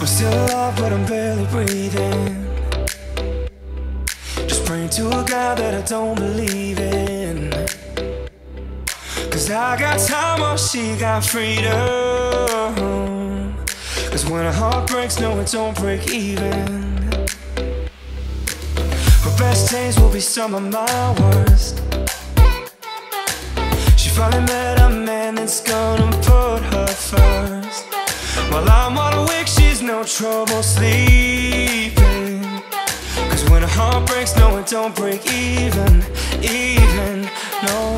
I'm still alive, but I'm barely breathing. Just praying to a God that I don't believe in. Cause I got time while she got freedom. Cause when a heart breaks, no, it don't break even. Her best days will be some of my worst. She finally met trouble sleeping. Cause when a heart breaks, no, it don't break even, even, no.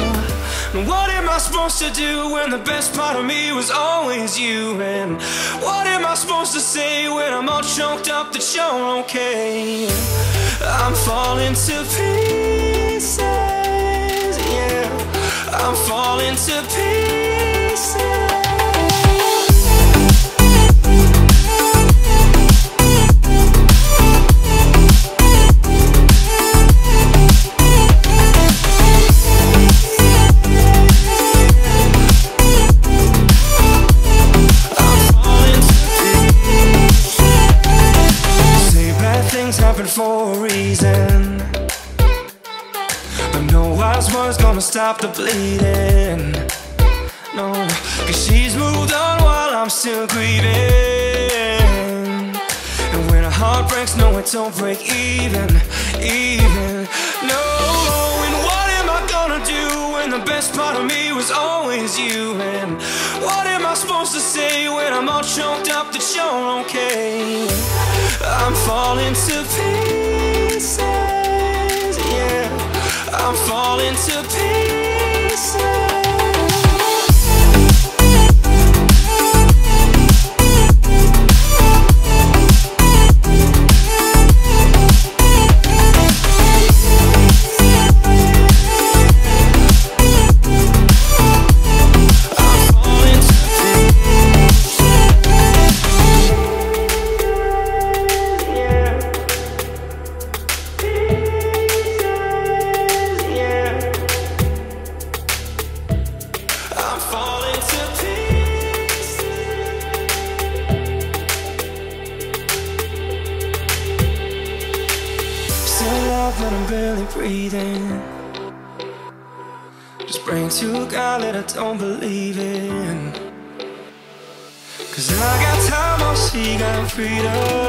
What am I supposed to do when the best part of me was always you? And what am I supposed to say when I'm all choked up that you're okay? I'm falling to pieces, yeah. I'm falling to pieces. For a reason. But no wise words gonna stop the bleeding. No, cause she's moved on while I'm still grieving. And when a heart breaks, no, it don't break even, even. No, and what am I gonna do when the best part of me was always you? And what am I supposed to say when I'm all choked up that you're okay? I'm falling to pieces, yeah. I'm falling to pieces. Alive, I'm barely breathing. Just praying to God that I don't believe in. Cause I got time, while she got freedom.